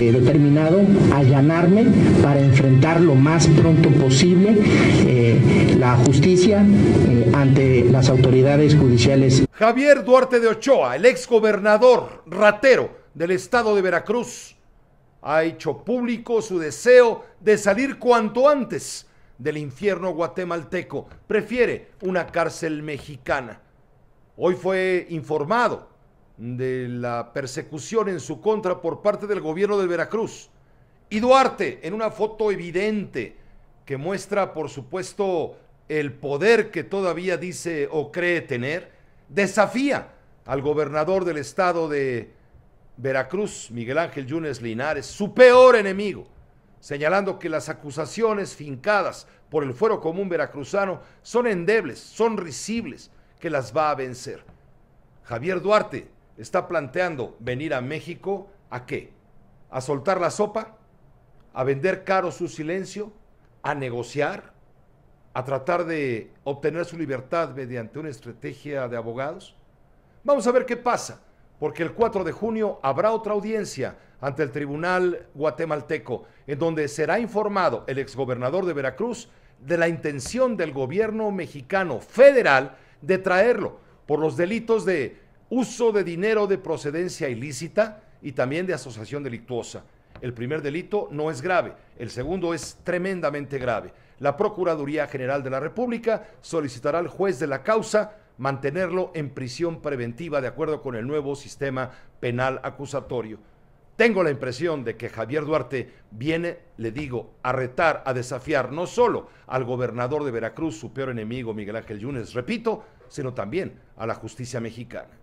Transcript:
eh, determinado allanarme para enfrentar lo más pronto posible eh, la justicia eh, ante las autoridades judiciales. Javier Duarte de Ochoa, el ex gobernador ratero del estado de Veracruz, ha hecho público su deseo de salir cuanto antes del infierno guatemalteco. Prefiere una cárcel mexicana. Hoy fue informado de la persecución en su contra por parte del gobierno de Veracruz. Y Duarte, en una foto evidente que muestra, por supuesto, el poder que todavía dice o cree tener, desafía al gobernador del estado de Veracruz, Miguel Ángel Yunes Linares, su peor enemigo, señalando que las acusaciones fincadas por el fuero común veracruzano son endebles, son risibles, que las va a vencer. Javier Duarte está planteando venir a México a qué? ¿A soltar la sopa? ¿A vender caro su silencio? ¿A negociar? ¿A tratar de obtener su libertad mediante una estrategia de abogados? Vamos a ver qué pasa, porque el 4 de junio habrá otra audiencia ante el Tribunal guatemalteco, en donde será informado el exgobernador de Veracruz de la intención del gobierno mexicano federal de traerlo por los delitos de uso de dinero de procedencia ilícita y también de asociación delictuosa. El primer delito no es grave, el segundo es tremendamente grave. La Procuraduría General de la República solicitará al juez de la causa mantenerlo en prisión preventiva de acuerdo con el nuevo sistema penal acusatorio. Tengo la impresión de que Javier Duarte viene, le digo, a retar, a desafiar no solo al gobernador de Veracruz, su peor enemigo, Miguel Ángel Yunes, repito, sino también a la justicia mexicana.